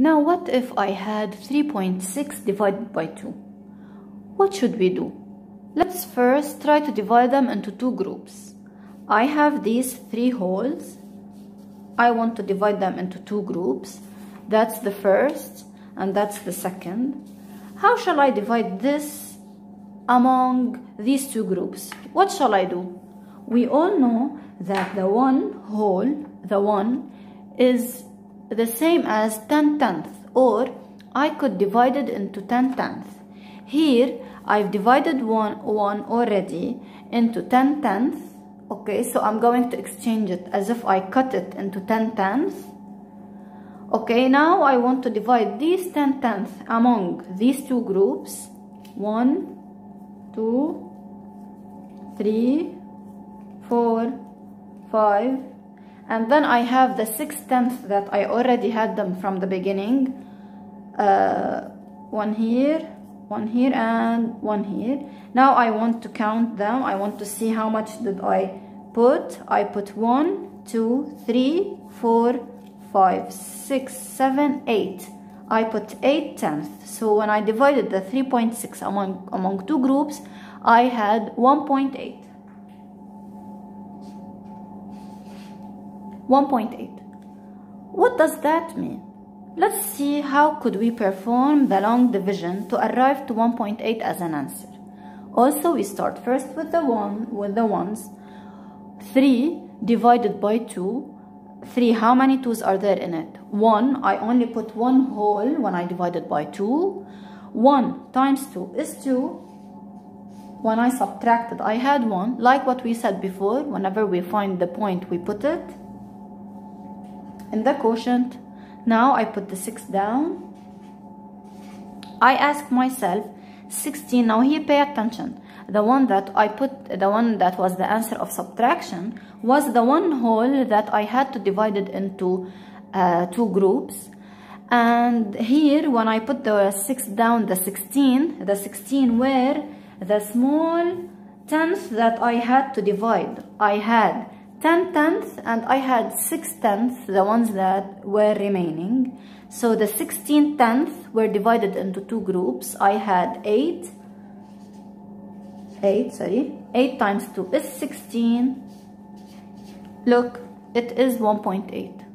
Now what if I had 3.6 divided by 2? What should we do? Let's first try to divide them into two groups. I have these three wholes. I want to divide them into two groups. That's the first and that's the second. How shall I divide this among these two groups? What shall I do? We all know that the one whole, the one, is the same as 10 tenths or I could divide it into 10 tenths. Here I've divided one, one already into 10 tenths. Okay, so I'm going to exchange it as if I cut it into 10 tenths. Okay, now I want to divide these 10 tenths among these two groups. 1, 2, 3, 4, 5, and then I have the 6 tenths that I already had them from the beginning. Uh, one here, one here, and one here. Now I want to count them. I want to see how much did I put. I put 1, 2, 3, 4, five, six, seven, eight. I put 8 tenths. So when I divided the 3.6 among, among two groups, I had 1.8. 1.8. What does that mean? Let's see how could we perform the long division to arrive to 1.8 as an answer. Also, we start first with the one with the ones. 3 divided by 2 3 how many 2's are there in it 1 I only put one whole when I divided by 2 1 times 2 is 2 when I subtracted I had 1 like what we said before whenever we find the point we put it in the quotient now I put the 6 down I ask myself 16 now here pay attention the one that I put, the one that was the answer of subtraction was the one whole that I had to divide it into uh, two groups. And here, when I put the 6 down, the 16, the 16 were the small tenths that I had to divide. I had 10 tenths and I had 6 tenths, the ones that were remaining. So the 16 tenths were divided into two groups. I had 8 8 sorry 8 times 2 is 16 look it is 1.8